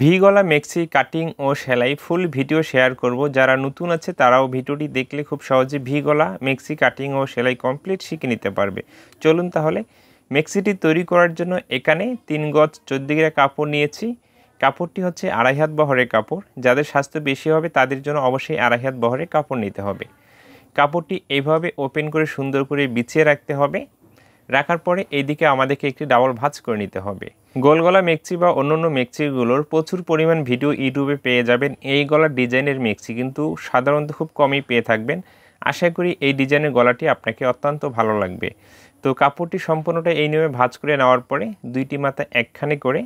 V গলা, মেক্সি, cutting ও সেলাই full video share করব। যারা নতুন আছে, তারাও ভিডিওটি দেখলে খুব সহজে ভি গলা, মেক্সি, কাটিং ও সেলাই কমপ্লিট শিখে নিতে পারবে। চলুন তাহলে, মেক্সিটি তৈরি করার জন্য এখানে তিন গজ চোদ্দ গিরা কাপড় নিয়েছি। কাপড়টি হচ্ছে আড়াই হাত বহরের কাপড়। যাদের স্বাস্থ্য বেশি হবে, তাদের জন্য অবশ্যই আড়াই হাত বহরের কাপড় নিতে হবে। কাপড়টি এইভাবে ওপেন করে সুন্দর করে বিছিয়ে রাখতে হবে। রাখার পরে এইদিকে আমাদেরকে একটি ডাবল ভাঁজ করে নিতে হবে। গোল গলা মেক্সি বা অন্যান্য মেক্সিগুলোর প্রচুর পরিমাণ ভিডিও ইউটিউবে পেয়ে যাবেন। এই গলার ডিজাইনের মেক্সি কিন্তু সাধারণত খুব কমই পেয়ে থাকবেন। আশা করি এই ডিজাইনের গলাটি আপনাকে অত্যন্ত ভালো লাগবে। তো কাপড়টি সম্পূর্ণটা এই নিয়মে ভাঁজ করে নেওয়ার পরে দুইটি মাথা একখানে করে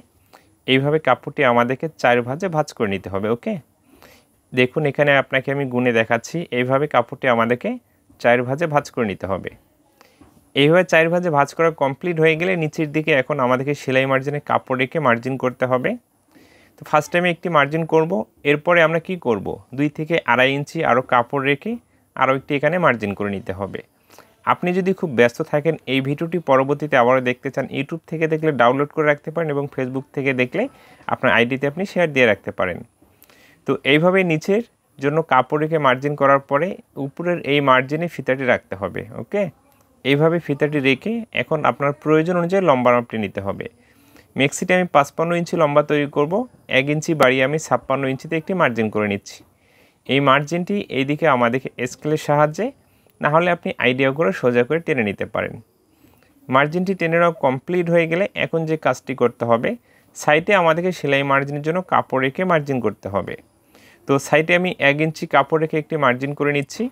এইভাবে কাপড়টি আমাদেরকে চার ভাঁজে ভাঁজ করে নিতে হবে, ওকে? দেখুন, এখানে আপনাকে আমি গুনে দেখাচ্ছি। এইভাবে কাপড়টি আমাদেরকে চার ভাঁজে ভাঁজ করে নিতে হবে। এইভাবে চার ভাঁজে ভাঁজ করা কমপ্লিট হয়ে গেলে নিচের দিকে এখন আমাদেরকে সেলাই মার্জিনে কাপড় রেখে মার্জিন করতে হবে। তো ফার্স্ট টাইমে একটি মার্জিন করব, এরপরে আমরা কি করব? দুই থেকে আড়াই ইঞ্চি আরও কাপড় রেখে আরও একটি এখানে মার্জিন করে নিতে হবে। আপনি যদি খুব ব্যস্ত থাকেন, এই ভিডিওটি পরবর্তীতে আবারও দেখতে চান ইউটিউব থেকে দেখলে ডাউনলোড করে রাখতে পারেন এবং ফেসবুক থেকে দেখলে আপনার আইডিতে আপনি শেয়ার দিয়ে রাখতে পারেন। তো এইভাবে নিচের জন্য কাপড় রেখে মার্জিন করার পরে উপরের এই মার্জিনে ফিতাটি রাখতে হবে ওকে এইভাবে ফিতাটি রেখে এখন আপনার প্রয়োজন অনুযায়ী লম্বা মাপটি নিতে হবে। মেক্সিটি আমি পাঁচপান্ন ইঞ্চি লম্বা তৈরি করব, এক ইঞ্চি বাড়িয়ে আমি ছাপ্পান্ন ইঞ্চিতে একটি মার্জিন করে নিচ্ছি। এই মার্জিনটি এইদিকে আমাদেরকে স্কেলের সাহায্যে, না হলে আপনি আইডিয়া করে সোজা করে টেনে নিতে পারেন। মার্জিনটি টেনে নেওয়া কমপ্লিট হয়ে গেলে এখন যে কাজটি করতে হবে সাইডে আমাদেরকে সেলাই মার্জিনের জন্য কাপড় রেখে মার্জিন করতে হবে। তো সাইডে আমি এক ইঞ্চি কাপড় রেখে একটি মার্জিন করে নিচ্ছি।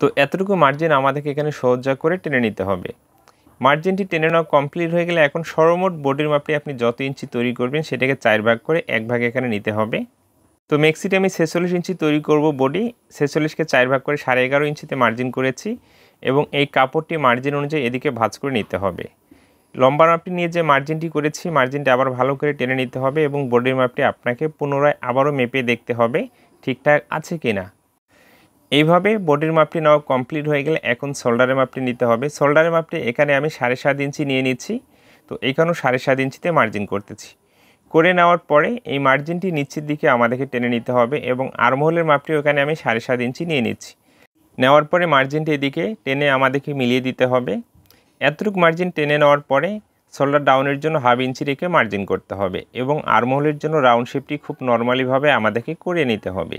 তো এতটুকু মার্জিন আমাদেরকে এখানে সহজা করে টেনে নিতে হবে। মার্জিনটি টেনে নেওয়া কমপ্লিট হয়ে গেলে এখন সর্বমোট বডির মাপটি আপনি যত ইঞ্চি তৈরি করবেন সেটাকে চার ভাগ করে এক ভাগ এখানে নিতে হবে। তো মেক্সিটি আমি ছেচল্লিশ ইঞ্চি তৈরি করব বডি ছেচল্লিশকে চার ভাগ করে সাড়ে এগারো ইঞ্চিতে মার্জিন করেছি এবং এই কাপড়টি মার্জিন অনুযায়ী এদিকে ভাঁজ করে নিতে হবে। লম্বা মাপটি নিয়ে যে মার্জিনটি করেছি মার্জিনটি আবার ভালো করে টেনে নিতে হবে এবং বডির মাপটি আপনাকে পুনরায় আবারও মেপে দেখতে হবে, ঠিকঠাক আছে কি না এইভাবে বডির মাপটি নেওয়া কমপ্লিট হয়ে গেলে এখন শোল্ডারের মাপটি নিতে হবে। শোল্ডারের মাপটি এখানে আমি সাড়ে সাত ইঞ্চি নিয়ে নিচ্ছি। তো এখানেও সাড়ে সাত ইঞ্চিতে মার্জিন করতেছি। করে নেওয়ার পরে এই মার্জিনটি নিচের দিকে আমাদেরকে টেনে নিতে হবে এবং আর্মহোলের মাপটি ওখানে আমি সাড়ে সাত ইঞ্চি নিয়ে নিচ্ছি। নেওয়ার পরে মার্জিনটি এদিকে টেনে আমাদেরকে মিলিয়ে দিতে হবে। এতটুকু মার্জিন টেনে নেওয়ার পরে শোল্ডার ডাউনের জন্য হাফ ইঞ্চি রেখে মার্জিন করতে হবে এবং আর্মহোলের জন্য রাউন্ড শেপটি খুব নর্মালিভাবে আমাদেরকে করে নিতে হবে।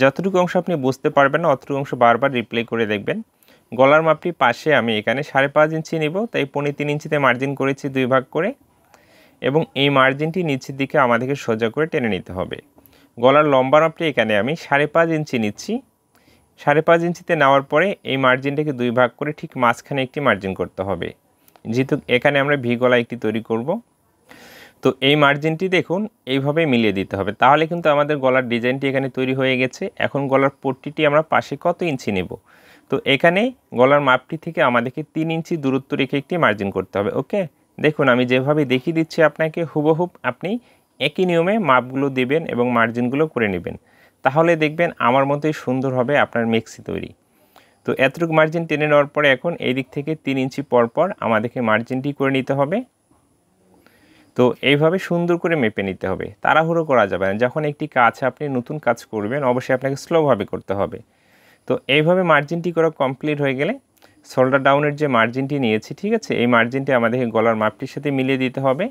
যতটুকু অংশ আপনি বুঝতে পারবেন না, অতটুকু অংশ বারবার রিপ্লে করে দেখবেন। গলার মাপটি পাশে আমি এখানে সাড়ে পাঁচ ইঞ্চি নেব, তাই পনেরো তিন ইঞ্চিতে মার্জিন করেছি দুই ভাগ করে। এবং এই মার্জিনটি নিচের দিকে আমাদেরকে সোজা করে টেনে নিতে হবে। গলার লম্বা মাপটি এখানে আমি সাড়ে পাঁচ ইঞ্চি নিচ্ছি। সাড়ে পাঁচ ইঞ্চিতে নেওয়ার পরে এই মার্জিনটাকে দুই ভাগ করে ঠিক মাঝখানে একটি মার্জিন করতে হবে। যেহেতু এখানে আমরা ভি গলা একটি তৈরি করব। তো এই মার্জিনটি দেখুন এইভাবে মিলিয়ে দিতে হবে। তাহলে কিন্তু আমাদের গলার ডিজাইনটি এখানে তৈরি হয়ে গেছে। এখন গলার পট্টিটি আমরা পাশে কত ইঞ্চি নেব? তো এখানে গলার মাপটি থেকে আমাদেরকে তিন ইঞ্চি দূরত্ব রেখে একটি মার্জিন করতে হবে, ওকে? দেখুন, আমি যেভাবে দেখিয়ে দিচ্ছি আপনাকে হুবহুব আপনি একই নিয়মে মাপগুলো দেবেন এবং মার্জিনগুলো করে নেবেন। তাহলে দেখবেন আমার মতোই সুন্দর হবে আপনার মিক্সি তৈরি। তো এতটুকু মার্জিন টেনে নেওয়ার পরে এখন এই দিক থেকে তিন ইঞ্চি পর পর আমাদেরকে মার্জিনটি করে নিতে হবে। তো এইভাবে সুন্দর করে মেপে নিতে হবে। তাড়াহুড়ো করা যাবে না। যখন একটি কাজ আপনি নতুন কাজ করবেন, অবশ্যই আপনাকে স্লোভাবে করতে হবে। তো এইভাবে মার্জিনটি করা কমপ্লিট হয়ে গেলে শোল্ডার ডাউনের যে মার্জিনটি নিয়েছি, ঠিক আছে? এই মার্জিনটি আমাদেরকে গলার মাপটির সাথে মিলিয়ে দিতে হবে।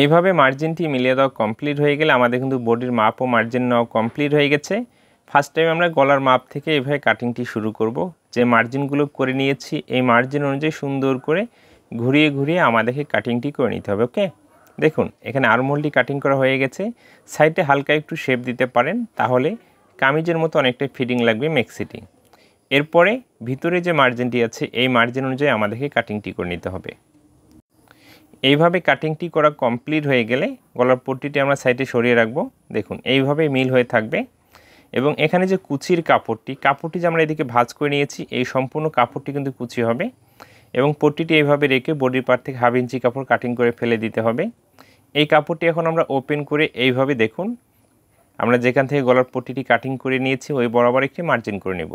এইভাবে মার্জিনটি মিলিয়ে দেওয়া কমপ্লিট হয়ে গেলে আমাদের কিন্তু বডির মাপ ও মার্জিন নেওয়া কমপ্লিট হয়ে গেছে। ফার্স্ট টাইম আমরা গলার মাপ থেকে এইভাবে কাটিংটি শুরু করব। যে মার্জিনগুলো করে নিয়েছি, এই মার্জিন অনুযায়ী সুন্দর করে ঘুরিয়ে ঘুরিয়ে আমাদেরকে কাটিংটি করে নিতে হবে ওকে দেখুন, এখানে আরমোলটি কাটিং করা হয়ে গেছে। সাইডে হালকা একটু শেপ দিতে পারেন, তাহলে কামিজের মতো অনেকটা ফিটিং লাগবে মেক্সিটি এরপরে ভিতরে যে মার্জিনটি আছে, এই মার্জিন অনুযায়ী আমাদেরকে কাটিংটি করে নিতে হবে। এইভাবে কাটিংটি করা কমপ্লিট হয়ে গেলে গলার পট্টিটি আমরা সাইডে সরিয়ে রাখব। দেখুন এইভাবে মিল হয়ে থাকবে। এবং এখানে যে কুচির কাপড়টি কাপড়টি যে আমরা এদিকে ভাজ করে নিয়েছি, এই সম্পূর্ণ কাপড়টি কিন্তু কুচি হবে। এবং পট্টিটি এইভাবে রেখে বডির পার্ট থেকে হাফ ইঞ্চি কাপড় কাটিং করে ফেলে দিতে হবে। এই কাপড়টি এখন আমরা ওপেন করে এইভাবে দেখুন, আমরা যেখান থেকে গলার পট্টিটি কাটিং করে নিয়েছি, ওই বরাবর একটি মার্জিন করে নেব।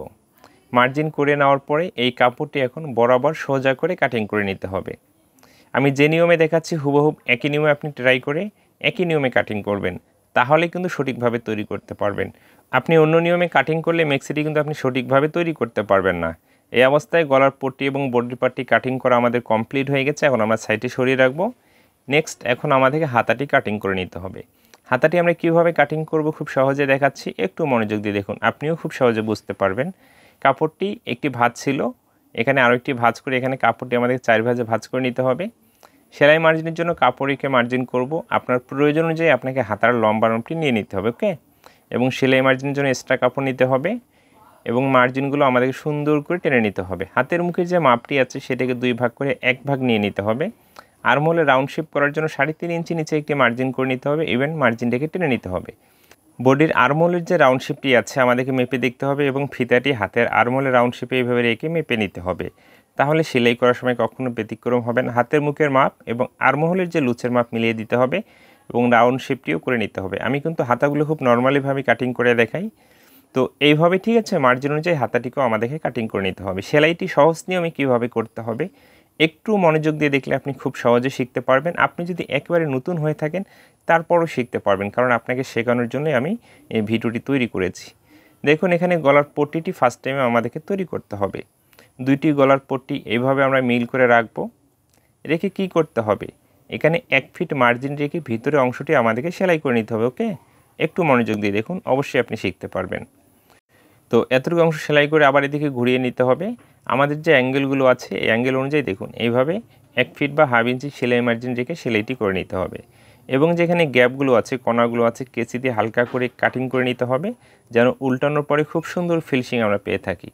মার্জিন করে নেওয়ার পরে এই কাপড়টি এখন বরাবর সোজা করে কাটিং করে নিতে হবে। আমি যে নিয়মে দেখাচ্ছি হুবহুব একই নিয়মে আপনি ট্রাই করে একই নিয়মে কাটিং করবেন, তাহলে কিন্তু সঠিকভাবে তৈরি করতে পারবেন। আপনি অন্য নিয়মে কাটিং করলে মেক্সিটি কিন্তু আপনি সঠিকভাবে তৈরি করতে পারবেন না। এই অবস্থায় গলার পট্টি এবং বডির পাট্টি কাটিং করা আমাদের কমপ্লিট হয়ে গেছে। এখন আমরা সাইডে সরিয়ে রাখব। নেক্সট এখন আমাদেরকে হাতাটি কাটিং করে নিতে হবে। হাতাটি আমরা কীভাবে কাটিং করব খুব সহজে দেখাচ্ছি। একটু মনোযোগ দিয়ে দেখুন, আপনিও খুব সহজে বুঝতে পারবেন। কাপড়টি একটি ভাঁজ ছিল। এখানে আরও একটি ভাঁজ করে এখানে কাপড়টি আমাদের চার ভাজে ভাঁজ করে নিতে হবে। সেলাই মার্জিনের জন্য কাপড়কে মার্জিন করব। আপনার প্রয়োজন অনুযায়ী আপনাকে হাতার লম্বা লম্বটি নিয়ে নিতে হবে ওকে এবং সেলাই মার্জিনের জন্য এক্সট্রা কাপড় নিতে হবে। এবং মার্জিনগুলো আমাদেরকে সুন্দর করে টেনে নিতে হবে। হাতের মুখে যে মাপটি আছে সেটাকে দুই ভাগ করে এক ভাগ নিয়ে নিতে হবে। আরমোলে রাউন্ড শেপ করার জন্য সাড়ে তিন ইঞ্চি নিচে একটি মার্জিন করে নিতে হবে ইভেন মার্জিনটাকে টেনে নিতে হবে। বডির আরমোলের যে রাউন্ড শেপটি আছে আমাদেরকে মেপে দেখতে হবে এবং ফিতাটি হাতের আরমোলের রাউন্ড শেপে এইভাবে রেখে মেপে নিতে হবে। তাহলে সেলাই করার সময় কখনো ব্যতিক্রম হবে না। হাতের মুখের মাপ এবং আরমোহলের যে লুচের মাপ মিলিয়ে দিতে হবে এবং রাউন্ড শেপটিও করে নিতে হবে। আমি কিন্তু হাতাগুলো খুব নর্মালিভাবে কাটিং করে দেখাই। তো এইভাবে ঠিক আছে মার্জিন অনুযায়ী হাতাটিকেও আমাদেরকে কাটিং করে নিতে হবে। সেলাইটি সহজ নিয়মে কীভাবে করতে হবে, একটু মনোযোগ দিয়ে দেখলে আপনি খুব সহজে শিখতে পারবেন। আপনি যদি একেবারে নতুন হয়ে থাকেন, তারপরও শিখতে পারবেন, কারণ আপনাকে শেখানোর জন্যই আমি এই ভিডিওটি তৈরি করেছি। দেখুন, এখানে গলার পট্টিটি ফার্স্ট টাইমে আমাদেরকে তৈরি করতে হবে। দুইটি গলার পট্টি এইভাবে আমরা মিল করে রাখব। রেখে কি করতে হবে? এখানে এক ফিট মার্জিন রেখে ভিতরে অংশটি আমাদেরকে সেলাই করে নিতে হবে ওকে একটু মনোযোগ দিয়ে দেখুন, অবশ্যই আপনি শিখতে পারবেন। তো এতটুকু অংশ সেলাই করে আবার এদিকে ঘুরিয়ে নিতে হবে। আমাদের যে অ্যাঙ্গেলগুলো আছে, এই অ্যাঙ্গেল অনুযায়ী দেখুন, এইভাবে এক ফিট বা হাফ ইঞ্চি সেলাই মার্জিন রেখে সেলাইটি করে নিতে হবে। এবং যেখানে গ্যাপগুলো আছে কণাগুলো আছে কেচি দিয়ে হালকা করে কাটিং করে নিতে হবে, যেন উল্টানোর পরে খুব সুন্দর ফিনিশিং আমরা পেয়ে থাকি।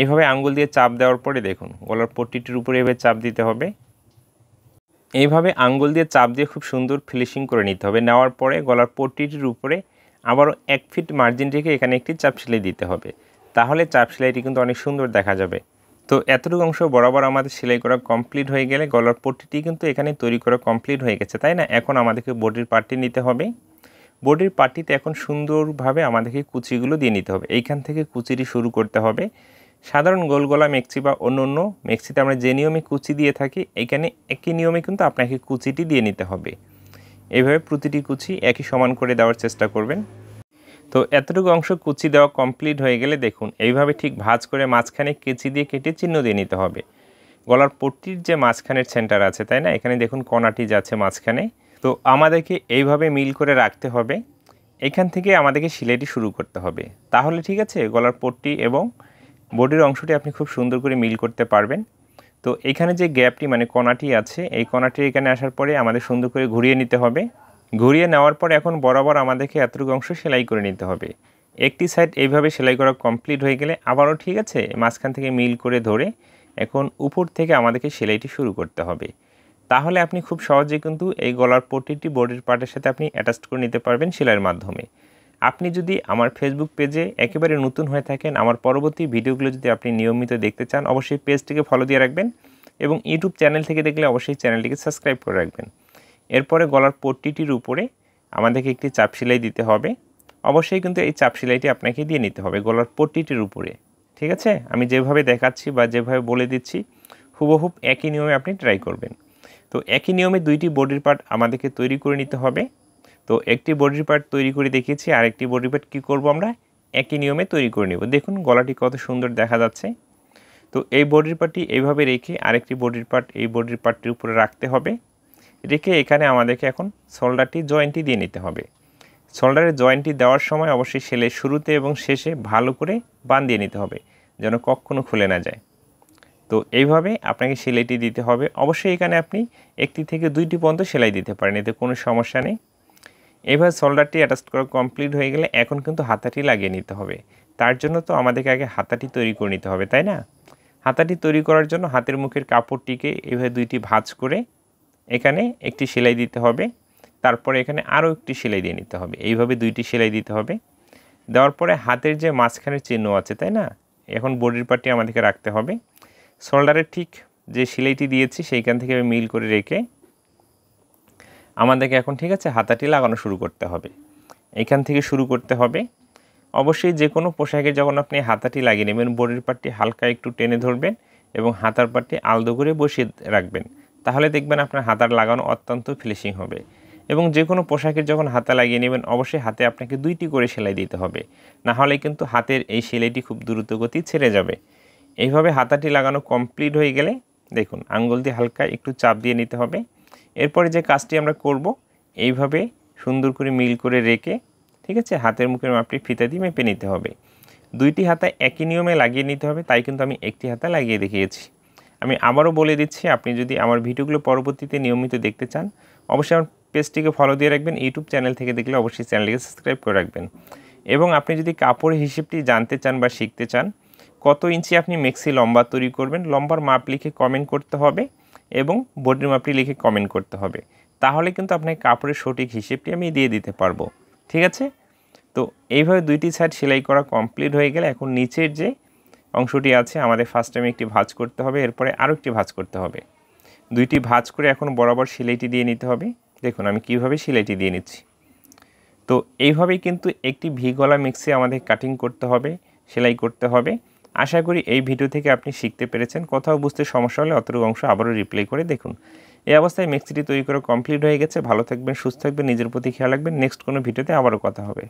এইভাবে আঙ্গুল দিয়ে চাপ দেওয়ার পরে দেখুন, গলার পট্টিটির উপরে এভাবে চাপ দিতে হবে। এইভাবে আঙ্গুল দিয়ে চাপ দিয়ে খুব সুন্দর ফিনিশিং করে নিতে হবে। নেওয়ার পরে গলার পট্টিটির উপরে আবারও এক ফিট মার্জিন রেখে এখানে একটি চাপ সেলাই দিতে হবে। তাহলে চাপ সেলাইটি কিন্তু অনেক সুন্দর দেখা যাবে। তো এতটুকু অংশ বরাবর আমাদের সেলাই করা কমপ্লিট হয়ে গেলে গলার পট্টিটি কিন্তু এখানে তৈরি করা কমপ্লিট হয়ে গেছে, তাই না? এখন আমাদেরকে বডির পার্টি নিতে হবে। বডির পার্টিতে এখন সুন্দরভাবে আমাদেরকে কুচিগুলো দিয়ে নিতে হবে। এইখান থেকে কুচিটি শুরু করতে হবে। সাধারণ গোল গলা মেক্সি বা অন্য অন্য মেক্সিতে আমরা যে নিয়মে কুচি দিয়ে থাকি, এখানে একই নিয়মে কিন্তু আপনাকে কুচিটি দিয়ে নিতে হবে। এইভাবে প্রতিটি কুচি একই সমান করে দেওয়ার চেষ্টা করবেন। তো এতটুকু অংশ কুচি দেওয়া কমপ্লিট হয়ে গেলে দেখুন, এইভাবে ঠিক ভাজ করে মাঝখানে কেচি দিয়ে কেটে চিহ্ন দিয়ে নিতে হবে। গলার পট্টির যে মাঝখানের সেন্টার আছে, তাই না? এখানে দেখুন কণাটি যাচ্ছে মাঝখানে। তো আমাদেরকে এইভাবে মিল করে রাখতে হবে। এখান থেকে আমাদেরকে সিলাইটি শুরু করতে হবে। তাহলে ঠিক আছে, গলার পট্টি এবং বডির অংশটি আপনি খুব সুন্দর করে মিল করতে পারবেন। তো এখানে যে গ্যাপটি মানে কণাটি আছে, এই কণাটি এখানে আসার পরে আমাদের সুন্দর করে ঘুরিয়ে নিতে হবে। ঘুরিয়ে নেওয়ার পর এখন বরাবর আমাদেরকে এতটুকু অংশ সেলাই করে নিতে হবে। একটি সাইড এইভাবে সেলাই করা কমপ্লিট হয়ে গেলে আবারও ঠিক আছে, মাঝখান থেকে মিল করে ধরে এখন উপর থেকে আমাদেরকে সেলাইটি শুরু করতে হবে। তাহলে আপনি খুব সহজে কিন্তু এই গলার পট্টিটি বোর্ডের পার্টের সাথে আপনি অ্যাটাচ করে নিতে পারবেন সেলাইয়ের মাধ্যমে। আপনি যদি আমার ফেসবুক পেজে একেবারে নতুন হয়ে থাকেন, আমার পরবর্তী ভিডিওগুলো যদি আপনি নিয়মিত দেখতে চান, অবশ্যই পেজটিকে ফলো দিয়ে রাখবেন এবং ইউটিউব চ্যানেল থেকে দেখলে অবশ্যই চ্যানেলটিকে সাবস্ক্রাইব করে রাখবেন। এরপরে গলার পট্টিটির উপরে আমাদেরকে একটি চাপ সেলাই দিতে হবে। অবশ্যই কিন্তু এই চাপ সেলাইটি আপনাকে দিয়ে নিতে হবে গলার পট্টিটির উপরে। ঠিক আছে? আমি যেভাবে দেখাচ্ছি বা যেভাবে বলে দিচ্ছি হুবহুব একই নিয়মে আপনি ট্রাই করবেন। তো একই নিয়মে দুইটি বডির পার্ট আমাদেরকে তৈরি করে নিতে হবে। তো একটি বডির পার্ট তৈরি করে দেখিয়েছি আর একটি বডির পার্ট কী করব আমরা? একই নিয়মে তৈরি করে নেব। দেখুন, গলাটি কত সুন্দর দেখা যাচ্ছে। তো এই বডির পার্টটি এইভাবে রেখে আরেকটি বডির পার্ট এই বডির পার্টটির উপরে রাখতে হবে। রেখে এখানে আমাদেরকে এখন শোল্ডারটি জয়েন্টটি দিয়ে নিতে হবে। শোল্ডারের জয়েন্টটি দেওয়ার সময় অবশ্যই সেলের শুরুতে এবং শেষে ভালো করে বান দিয়ে নিতে হবে, যেন কখনো খুলে না যায়। তো এইভাবে আপনাকে সেলাইটি দিতে হবে। অবশ্যই এখানে আপনি একটি থেকে দুইটি পর্যন্ত সেলাই দিতে পারেন, এতে কোনো সমস্যা নেই। এবার শোল্ডারটি অ্যাটাচ করা কমপ্লিট হয়ে গেলে এখন কিন্তু হাতাটি লাগিয়ে নিতে হবে। তার জন্য তো আমাদেরকে আগে হাতাটি তৈরি করে নিতে হবে, তাই না? হাতাটি তৈরি করার জন্য হাতের মুখের কাপড়টিকে এভাবে দুইটি ভাঁজ করে এখানে একটি সেলাই দিতে হবে, তারপরে এখানে আরও একটি সেলাই দিয়ে নিতে হবে। এইভাবে দুইটি সেলাই দিতে হবে। দেওয়ার পরে হাতের যে মাঝখানের চিহ্ন আছে, তাই না? এখন বডির পার্টি আমাদেরকে রাখতে হবে। শোল্ডারের ঠিক যে সেলাইটি দিয়েছি, সেইখান থেকে মিল করে রেখে আমাদেরকে এখন ঠিক আছে হাতাটি লাগানো শুরু করতে হবে। এখান থেকে শুরু করতে হবে। অবশ্যই যে কোনো পোশাকে যখন আপনি হাতাটি লাগিয়ে নেবেন, বডির পাটটি হালকা একটু টেনে ধরবেন এবং হাতার পাটটি আলদো করে বসিয়ে রাখবেন, তাহলে দেখবেন আপনার হাতার লাগানো অত্যন্ত ফিনিশিং হবে। এবং যে কোনো পোশাকের যখন হাতা লাগিয়ে নেবেন, অবশ্যই হাতে আপনাকে দুইটি করে সেলাই দিতে হবে। না হলে কিন্তু হাতের এই সেলাইটি খুব দ্রুত গতি ছেড়ে যাবে। এইভাবে হাতাটি লাগানো কমপ্লিট হয়ে গেলে দেখুন, আঙ্গুল দিয়ে হালকা একটু চাপ দিয়ে নিতে হবে। এরপরে যে কাজটি আমরা করব, এইভাবে সুন্দর করে মিল করে রেখে, ঠিক আছে, হাতের মুখের মাপটি ফিতা দিয়ে মেপে নিতে হবে। দুইটি হাতা একই নিয়মে লাগিয়ে নিতে হবে, তাই কিন্তু আমি একটি হাতা লাগিয়ে দেখিয়েছি। আমি আবারও বলে দিচ্ছি, আপনি যদি আমার ভিডিওগুলো পরবর্তীতে নিয়মিত দেখতে চান, অবশ্যই আমার পেজটিকে ফলো দিয়ে রাখবেন ইউটিউব চ্যানেল থেকে দেখলে অবশ্যই চ্যানেলটিকে সাবস্ক্রাইব করে রাখবেন। এবং আপনি যদি কাপড়ের হিসেবটি জানতে চান বা শিখতে চান, কত ইঞ্চি আপনি মেক্সি লম্বা তৈরি করবেন, লম্বার মাপ লিখে কমেন্ট করতে হবে। এবং বডির মাপটি লিখে কমেন্ট করতে হবে। তাহলে কিন্তু আপনাকে কাপড়ের সঠিক হিসেবটি আমি দিয়ে দিতে পারব। ঠিক আছে? তো এইভাবে দুইটি সাইড সেলাই করা কমপ্লিট হয়ে গেলে এখন নিচের যে অংশটি আছে, আমাদের ফার্স্ট টাইমে একটি ভাঁজ করতে হবে, এরপরে আরও একটি ভাঁজ করতে হবে। দুইটি ভাঁজ করে এখন বরাবর সেলাইটি দিয়ে নিতে হবে। দেখুন, আমি কীভাবে সেলাইটি দিয়ে নিচ্ছি। তো এইভাবেই কিন্তু একটি ভি গলা মিক্সে আমাদের কাটিং করতে হবে, সেলাই করতে হবে। আশা করি এই ভিডিও থেকে আপনি শিখতে পেরেছেন। কোথাও বুঝতে সমস্যা হলে অতটুকু অংশ আবারও রিপ্লাই করে দেখুন। এই অবস্থায় মেক্সিটি তৈরি করা কমপ্লিট হয়ে গেছে। ভালো থাকবেন, সুস্থ থাকবেন, নিজের প্রতি খেয়াল রাখবেন। নেক্সট কোনো ভিডিওতে আবারও কথা হবে।